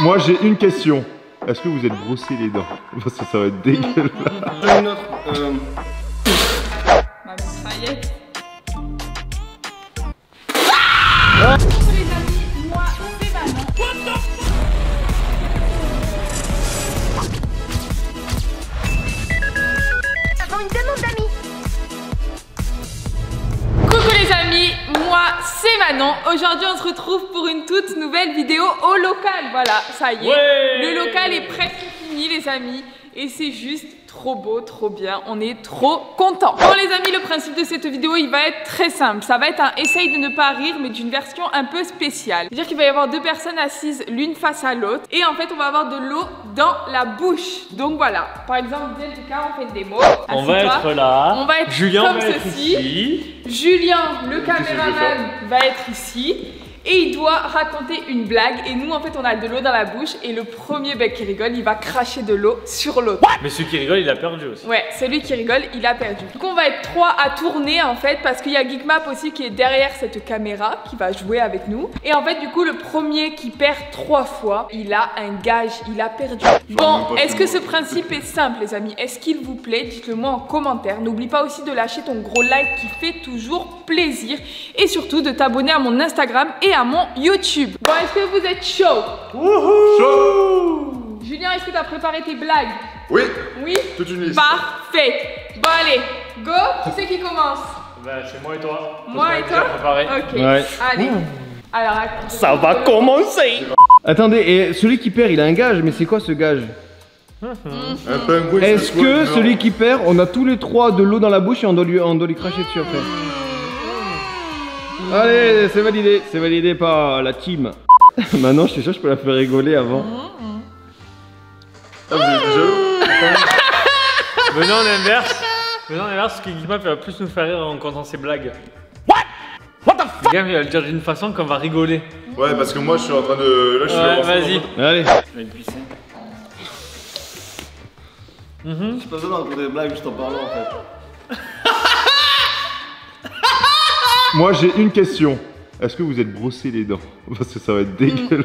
Moi j'ai une question. Est-ce que vous êtes brossé les dents? Parce que ça va être dégueulasse. Une autre. Euh... Ma mitraillette. Ah Aujourd'hui on se retrouve pour une toute nouvelle vidéo au local. Voilà, ça y est. Ouais. le local est presque fini les amis. Et c'est juste trop beau, trop bien. On est trop contents. Bon les amis, le principe de cette vidéo, il va être très simple. Ça va être un essaye de ne pas rire, mais d'une version un peu spéciale. C'est-à-dire qu'il va y avoir deux personnes assises l'une face à l'autre. Et en fait, on va avoir de l'eau dans la bouche. Donc voilà. Par exemple, dès le cas, on fait des mots. On va être là. On va être Julien comme va être ceci. ici. Julien, le caméraman, va être ici. Et il doit raconter une blague. Et nous, en fait, on a de l'eau dans la bouche. Et le premier bec qui rigole, il va cracher de l'eau sur l'autre. Mais celui qui rigole, il a perdu aussi. Ouais, celui qui rigole, il a perdu. Donc, on va être trois à tourner, en fait, parce qu'il y a Geekmap aussi qui est derrière cette caméra, qui va jouer avec nous. Et en fait, du coup, le premier qui perd trois fois, il a un gage, il a perdu. Bon, est-ce que ce principe est simple, les amis? Est-ce qu'il vous plaît? Dites-le moi en commentaire. N'oublie pas aussi de lâcher ton gros like qui fait toujours plaisir. Et surtout de t'abonner à mon Instagram et à mon YouTube. Bon, est-ce que vous êtes chaud Chaud Julien, est-ce que tu as préparé tes blagues Oui, Oui toute une liste. Parfait. Bon, allez, go. Qui c'est qui commence Bah, c'est moi et toi. Moi et toi préparé. Ok. Ouais. Allez. Alors, attends. Ça va commencer Attendez, et celui qui perd, il a un gage, mais c'est quoi ce gage Est-ce que celui qui perd, on a tous les trois de l'eau dans la bouche et on doit lui, on doit lui cracher dessus après Allez, c'est validé, c'est validé par la team. Maintenant, je suis sûr que je peux la faire rigoler avant. Ah, vous êtes jaloux Venons, on inverse. Venons, on inverse, parce que va plus nous faire rire en comptant ses blagues. What? What the fuck? Le gars, il va le dire d'une façon qu'on va rigoler. Ouais, parce que moi je suis en train de. Là je suis Ouais, en- vas-y. Allez. Je vais le. J'ai pas besoin de raconter des blagues juste en parlant en fait. Moi j'ai une question. Est-ce que vous êtes brossé les dents? Parce que ça va être dégueulasse.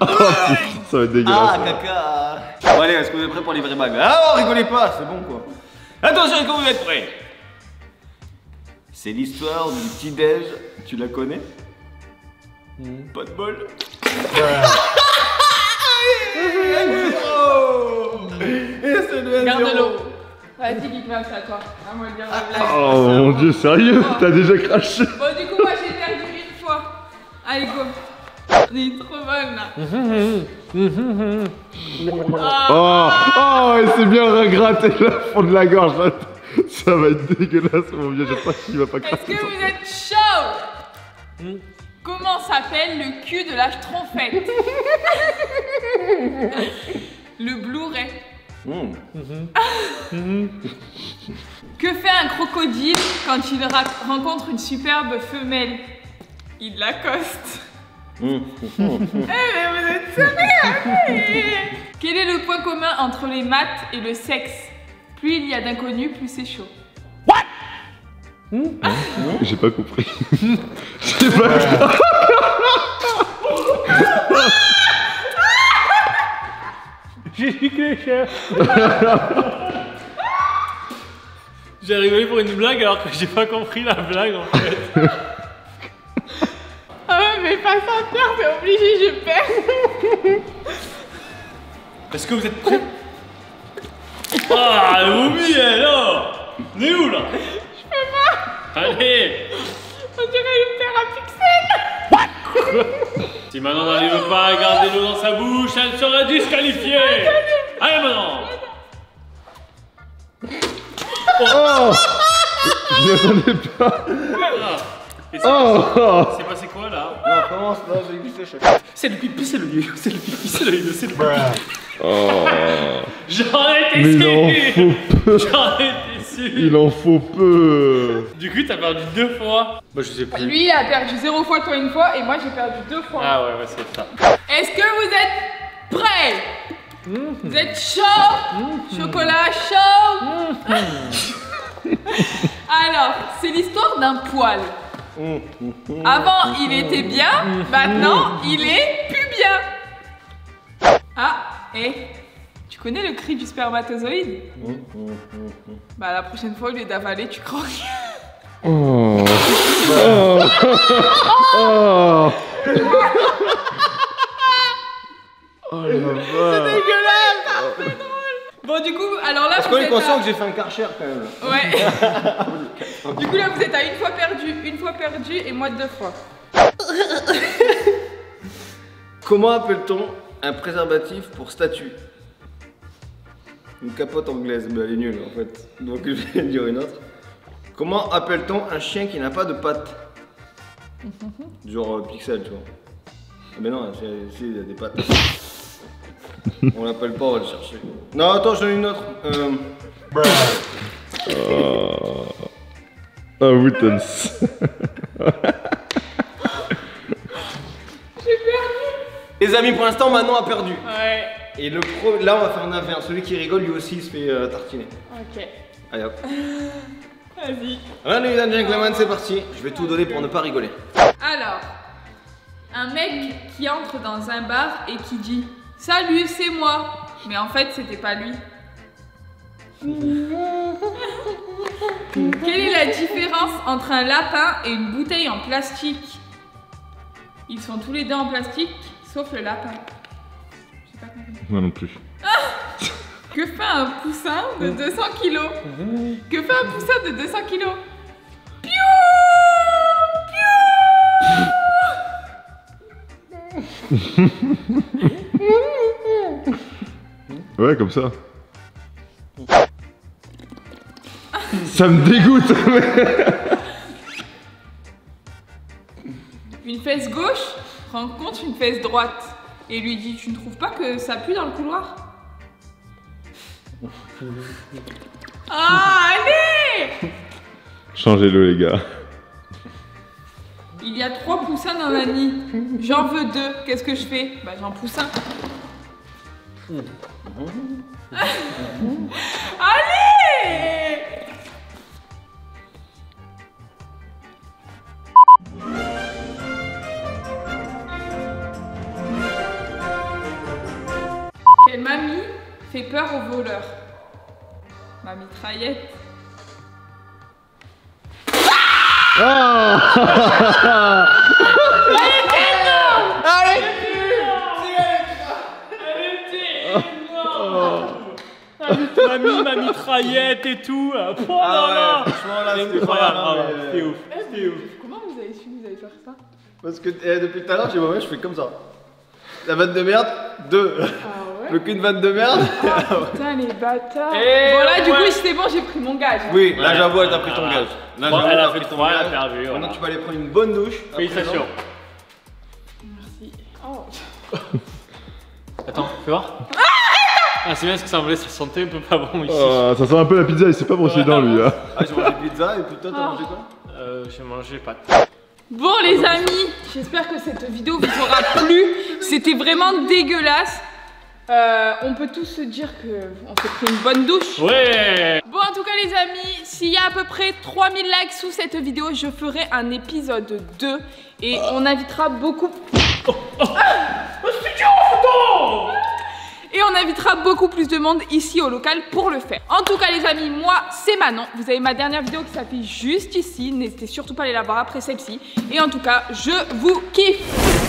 Ah putain, ça va être dégueulasse. Ah, caca Bon allez, est-ce que vous êtes prêts pour les vraies blagues Ah, oh, rigolez pas, c'est bon quoi. Attention, est-ce que vous êtes prêts? C'est l'histoire du petit déj, tu la connais? Pas de bol. Garde Vas-y, Geekmap, c'est à toi. À moi de dire la blague. Oh mon dieu, sérieux? T'as déjà craché? Bon, du coup, moi, j'ai perdu une fois. Allez, go. On est trop bonne, là. Oh, oh, et c'est bien regratté le fond de la gorge là. Ça va être dégueulasse mon vieux, j'espère qu'il va pas Est-ce cracher. que vous êtes chaud? Comment s'appelle le cul de la schtroumpfette Le Blu-ray. Que fait un crocodile quand il rencontre une superbe femelle? Il l'accoste. Eh mais vous êtes Quel est le point commun entre les maths et le sexe? Plus il y a d'inconnus, plus c'est chaud. J'ai pas compris. J'ai pas J'ai dit que chef. J'ai rigolé pour une blague alors que j'ai pas compris la blague en fait. Ah ouais, mais pas sans peur, t'es obligé, je perds. Est-ce que vous êtes prêts? Ah, oublie alors On est où là? Je peux pas Allez On dirait une terre à pixels. Si Manon n'arrive pas à garder l'eau dans sa bouche, elle sera disqualifiée. Allez Manon Oh. Je m'y attendais pas. Ah. Et c'est Oh. c'est passé quoi là Non, commence, là, j'ai glissé chef. C'est le pipi, c'est le lieu, c'est le pipi, c'est le lieu, c'est le pipi. Oh. J'en faut peu J'en étais Il en faut peu Du coup, t'as perdu deux fois Bah, je sais plus. Lui, il a perdu zéro fois, toi une fois, et moi, j'ai perdu deux fois. Ah ouais, ouais, c'est ça. Est-ce que vous êtes prêts? Vous êtes chaud Chocolat chaud? Alors, c'est l'histoire d'un poil. Avant, il était bien, maintenant, il est plus bien. Eh, tu connais le cri du spermatozoïde Bah la prochaine fois, au lieu d'avaler, tu croques. Oh. Oh. Oh. Oh la vache. Bon, du coup, alors là, vous qu'on est conscient à- que j'ai fait un karcher quand même Ouais. du coup, là, vous êtes à une fois perdu, une fois perdu et moi deux fois. Comment appelle-t-on un préservatif pour statue Une capote anglaise, mais elle est nulle en fait. Donc je vais dire une autre. Comment appelle-t-on un chien qui n'a pas de pattes? Genre euh, Pixel, tu vois. Ah, Mais non, si, il a des pattes. on l'appelle pas, on va le chercher. Non, attends, j'en ai une autre. Euh, Ah, Wootens. Les amis, pour l'instant, Manon a perdu. Ouais. Et le pro, là, on va faire un affaire. Celui qui rigole, lui aussi, il se fait euh, tartiner. Ok. Allez hop. Vas-y. Alors, ladies and gentlemen, c'est parti. Je vais tout donner pour ne pas rigoler. Alors, un mec qui entre dans un bar et qui dit Salut, c'est moi. Mais en fait, c'était pas lui. Quelle est la différence entre un lapin et une bouteille en plastique? Ils sont tous les deux en plastique, sauf le lapin. Moi non plus. Que fait un poussin de 200 kilos Que fait un poussin de 200 kilos Piou Ouais, comme ça. Ça me dégoûte. Une fesse gauche rencontre une fesse droite et lui dit Tu ne trouves pas que ça pue dans le couloir? Ah, allez Changez-le, les gars. Il y a trois poussins dans la nid. J'en veux deux. Qu'est-ce que je fais? Bah, j'en pousse un. allez peur aux voleurs. Ma mitraillette. Mamie, ma mitraillette et tout. Oh là là C'est incroyable, bravo, c'était ouf, c'était ouf. Comment vous avez su que vous allez faire ça? Parce que eh, depuis tout à l'heure, j'ai je fais comme ça. La vanne de merde, deux. Ah ouais Le qu'une vanne de merde. Putain les bâtards Et Bon là du ouais. coup c'est bon j'ai pris mon gage Oui, là j'avoue, elle t'a pris ton gage. Là Bon, j'avoue, elle a pris ton trois, elle a gage. perdu, Maintenant voilà. tu vas aller prendre une bonne douche. Félicitations. Merci. Oh. Attends, fais voir. Ah, c'est bien parce que ça me laisse sentir un peu pas bon ici. Ah, ça sent un peu la pizza, il s'est pas brossé les dents, lui. Hein. Ah, j'ai mangé pizza et puis toi t'as Ah. mangé quoi Euh, j'ai mangé pâtes. Bon les amis, j'espère que cette vidéo vous aura plu. C'était vraiment dégueulasse. Euh, on peut tous se dire que on s'est pris une bonne douche. Ouais Bon en tout cas les amis, s'il y a à peu près 3000 likes sous cette vidéo, je ferai un épisode 2 et on invitera beaucoup... Et on invitera beaucoup plus de monde ici au local pour le faire. En tout cas les amis, moi c'est Manon. Vous avez ma dernière vidéo qui s'affiche juste ici. N'hésitez surtout pas à aller la voir après celle-ci. Et en tout cas, je vous kiffe